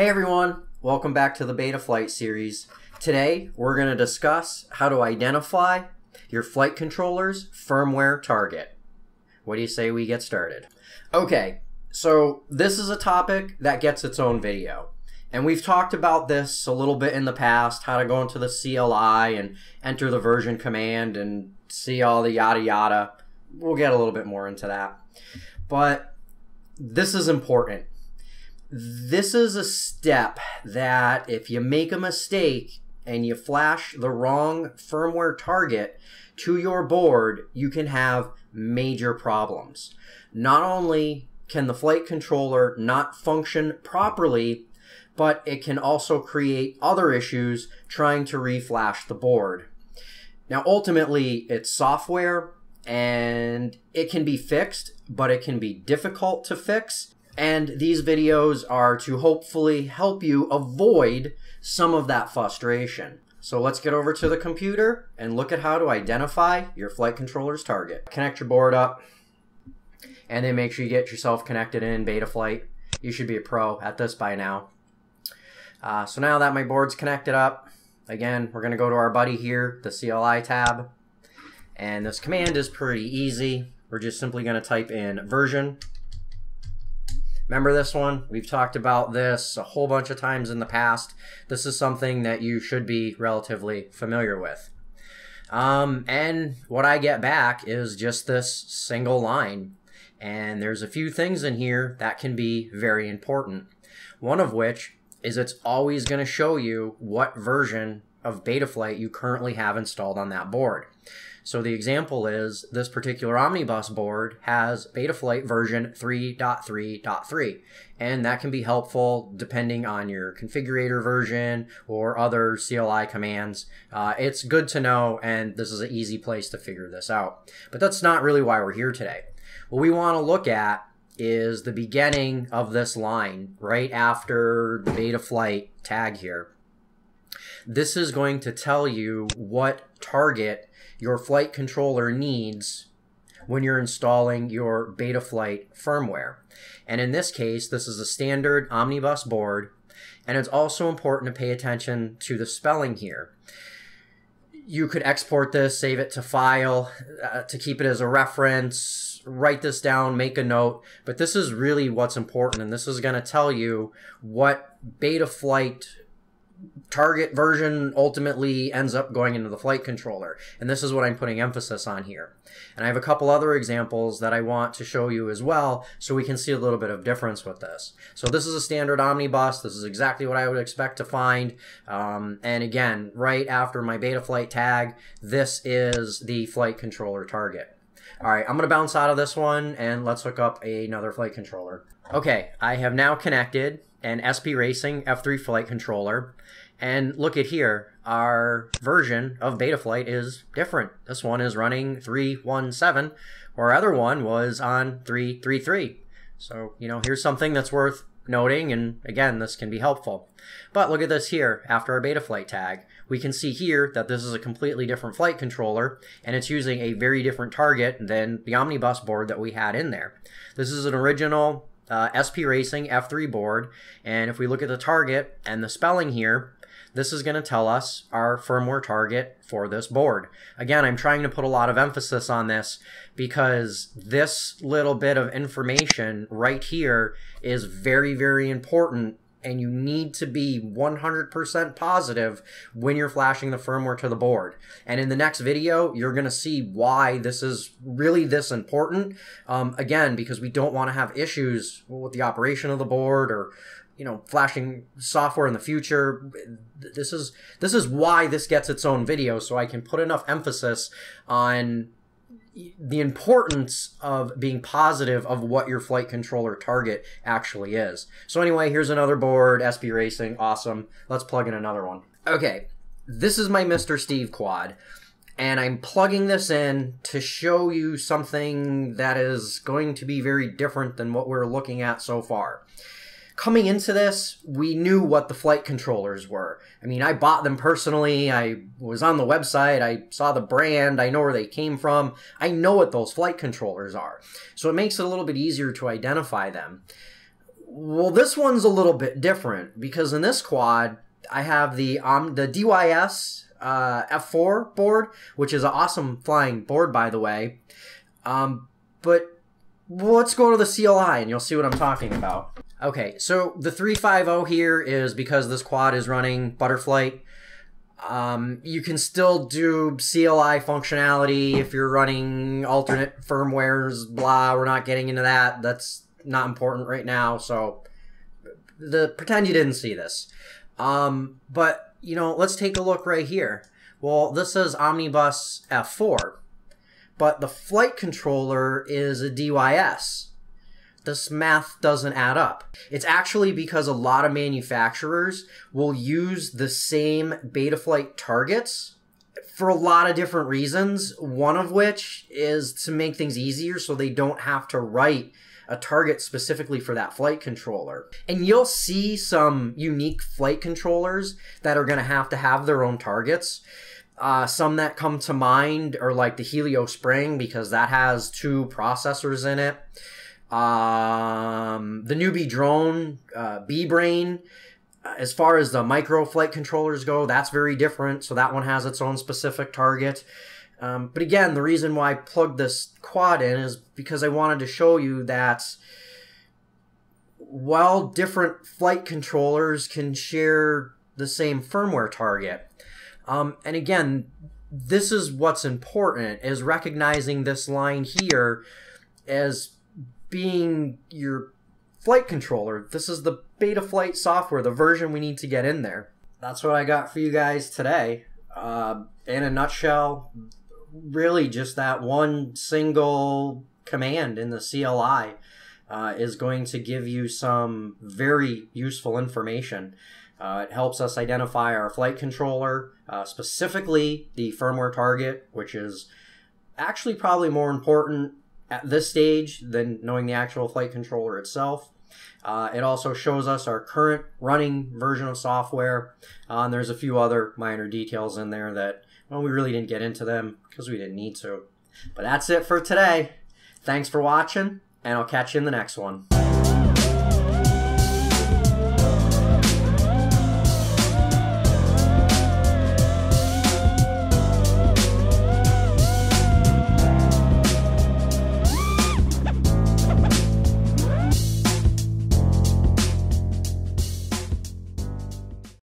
Hey everyone, welcome back to the Betaflight series. Today we're going to discuss how to identify your flight controller's firmware target. What do you say we get started? Okay, so this is a topic that gets its own video. And we've talked about this a little bit in the past, how to go into the CLI and enter the version command and see all the yada yada. We'll get a little bit more into that. But this is important this is a step that if you make a mistake and you flash the wrong firmware target to your board, you can have major problems. Not only can the flight controller not function properly, but it can also create other issues trying to reflash the board. Now, ultimately, it's software and it can be fixed, but it can be difficult to fix and these videos are to hopefully help you avoid some of that frustration. So let's get over to the computer and look at how to identify your flight controller's target. Connect your board up and then make sure you get yourself connected in Betaflight. You should be a pro at this by now. Uh, so now that my board's connected up, again, we're going to go to our buddy here, the CLI tab. And this command is pretty easy. We're just simply going to type in version Remember this one? We've talked about this a whole bunch of times in the past. This is something that you should be relatively familiar with. Um, and what I get back is just this single line. And there's a few things in here that can be very important. One of which is it's always going to show you what version of Betaflight you currently have installed on that board. So the example is this particular Omnibus board has Betaflight version 3.3.3, and that can be helpful depending on your configurator version or other CLI commands. Uh, it's good to know, and this is an easy place to figure this out. But that's not really why we're here today. What we want to look at is the beginning of this line right after the Betaflight tag here. This is going to tell you what target your flight controller needs when you're installing your Betaflight firmware. And in this case, this is a standard omnibus board, and it's also important to pay attention to the spelling here. You could export this, save it to file, uh, to keep it as a reference, write this down, make a note, but this is really what's important, and this is going to tell you what Betaflight target version ultimately ends up going into the flight controller. And this is what I'm putting emphasis on here. And I have a couple other examples that I want to show you as well so we can see a little bit of difference with this. So this is a standard omnibus. This is exactly what I would expect to find. Um, and again, right after my Betaflight tag, this is the flight controller target. All right, I'm to bounce out of this one and let's hook up another flight controller. Okay, I have now connected an SP Racing F3 flight controller. And look at here, our version of Betaflight is different. This one is running 317, our other one was on 333. So, you know, here's something that's worth noting, and again, this can be helpful. But look at this here, after our Betaflight tag. We can see here that this is a completely different flight controller, and it's using a very different target than the Omnibus board that we had in there. This is an original uh, SP Racing F3 board. And if we look at the target and the spelling here, this is going to tell us our firmware target for this board. Again, I'm trying to put a lot of emphasis on this because this little bit of information right here is very, very important and you need to be 100% positive when you're flashing the firmware to the board. And in the next video, you're going to see why this is really this important. Um, again, because we don't want to have issues with the operation of the board or you know flashing software in the future this is this is why this gets its own video so i can put enough emphasis on the importance of being positive of what your flight controller target actually is. So anyway, here's another board, SP Racing, awesome. Let's plug in another one. Okay, this is my Mr. Steele quad, and I'm plugging this in to show you something that is going to be very different than what we're looking at so far coming into this, we knew what the flight controllers were. I mean, I bought them personally. I was on the website. I saw the brand. I know where they came from. I know what those flight controllers are. So it makes it a little bit easier to identify them. Well, this one's a little bit different because in this quad, I have the um, the DYS uh, F4 board, which is an awesome flying board, by the way. Um, but let's go to the CLI and you'll see what I'm talking about. Okay, so the 350 here is because this quad is running Butterflight. Um, you can still do CLI functionality if you're running alternate firmwares, blah. We're not getting into that. That's not important right now. So the pretend you didn't see this. Um, but you know, let's take a look right here. Well, this is Omnibus F4, but the flight controller is a DYS this math doesn't add up. It's actually because a lot of manufacturers will use the same Betaflight targets for a lot of different reasons, one of which is to make things easier so they don't have to write a target specifically for that flight controller. And you'll see some unique flight controllers that are going to have to have their own targets. Uh, some that come to mind are like the Helio Spring because that has two processors in it. Um, the NewBeeDrone, uh, BeeBrain. Uh, as far as the micro flight controllers go, that's very different. So that one has its own specific target. Um, but again, the reason why I plugged this quad in is because I wanted to show you that while different flight controllers can share the same firmware target, um, and again, this is what's important is recognizing this line here as being your flight controller. This is the Betaflight software, the version we need to get in there. That's what I got for you guys today. Uh, in a nutshell, really just that one single command in the CLI uh, is going to give you some very useful information. Uh, it helps us identify our flight controller, uh, specifically the firmware target, which is actually probably more important at this stage than knowing the actual flight controller itself. Uh, it also shows us our current running version of software, uh, and there's a few other minor details in there that, well, we really didn't get into them because we didn't need to. But that's it for today. Thanks for watching, and I'll catch you in the next one.